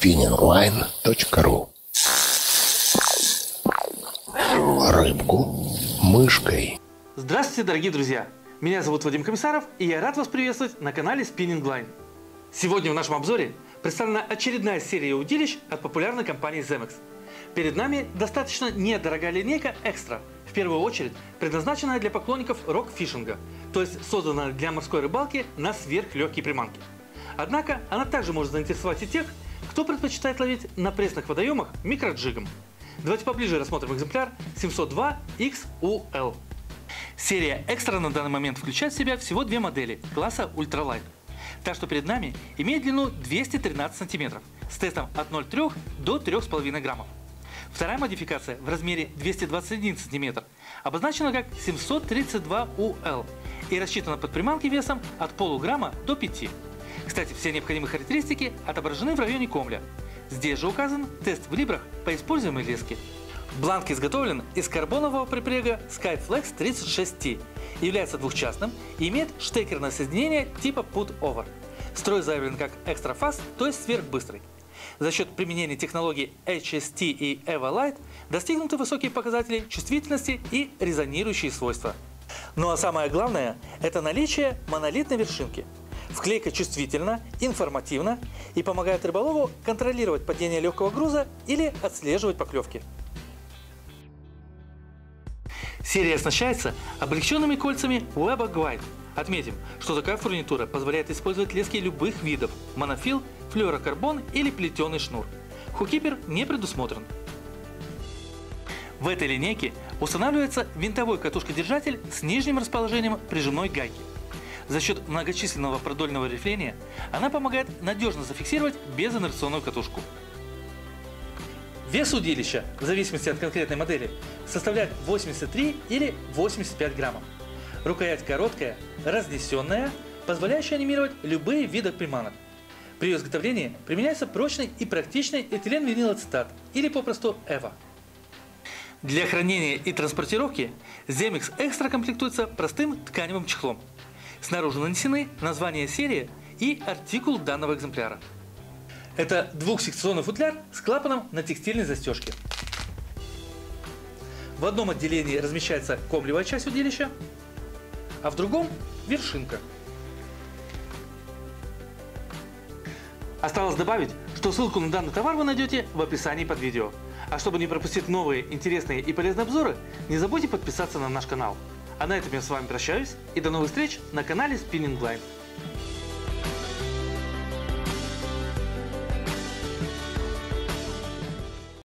spinningline.ru Рыбку мышкой. Здравствуйте, дорогие друзья! Меня зовут Вадим Комиссаров, и я рад вас приветствовать на канале Spinning Line. Сегодня в нашем обзоре представлена очередная серия удилищ от популярной компании Zemex. Перед нами достаточно недорогая линейка Extra, в первую очередь предназначенная для поклонников рок-фишинга, то есть созданная для морской рыбалки на сверхлегкие приманки. Однако она также может заинтересовать и тех, кто предпочитает ловить на пресных водоемах микроджигом. Давайте поближе рассмотрим экземпляр 702 XUL. Серия Extra на данный момент включает в себя всего две модели класса Ultralight. Та, что перед нами, имеет длину 213 см с тестом от 0,3 до 3,5 граммов. Вторая модификация в размере 221 см обозначена как 732UL и рассчитана под приманки весом от полуграмма до 5 кстати, все необходимые характеристики отображены в районе комля. Здесь же указан тест в либрах по используемой леске. Бланк изготовлен из карбонового припрега Skyflex 36T, является двухчастным и имеет штекерное соединение типа Put-Over. Строй заявлен как Fast, то есть сверхбыстрый. За счет применения технологий HST и EVA достигнуты высокие показатели чувствительности и резонирующие свойства. Ну а самое главное – это наличие монолитной вершинки – Вклейка чувствительна, информативна и помогает рыболову контролировать падение легкого груза или отслеживать поклевки. Серия оснащается облегченными кольцами Weba Glide. Отметим, что такая фурнитура позволяет использовать лески любых видов – монофил, флюорокарбон или плетеный шнур. Хукипер не предусмотрен. В этой линейке устанавливается винтовой катушкодержатель с нижним расположением прижимной гайки. За счет многочисленного продольного рифления она помогает надежно зафиксировать безинерционную катушку. Вес удилища, в зависимости от конкретной модели, составляет 83 или 85 граммов. Рукоять короткая, разнесенная, позволяющая анимировать любые виды приманок. При изготовлении применяется прочный и практичный этиленвинилацетат или попросту EVA. Для хранения и транспортировки Zemix Extra комплектуется простым тканевым чехлом. Снаружи нанесены название серии и артикул данного экземпляра. Это двухсекционный футляр с клапаном на текстильной застежке. В одном отделении размещается комлевая часть удилища, а в другом – вершинка. Осталось добавить, что ссылку на данный товар вы найдете в описании под видео. А чтобы не пропустить новые интересные и полезные обзоры, не забудьте подписаться на наш канал. А на этом я с вами прощаюсь и до новых встреч на канале Spinning Line.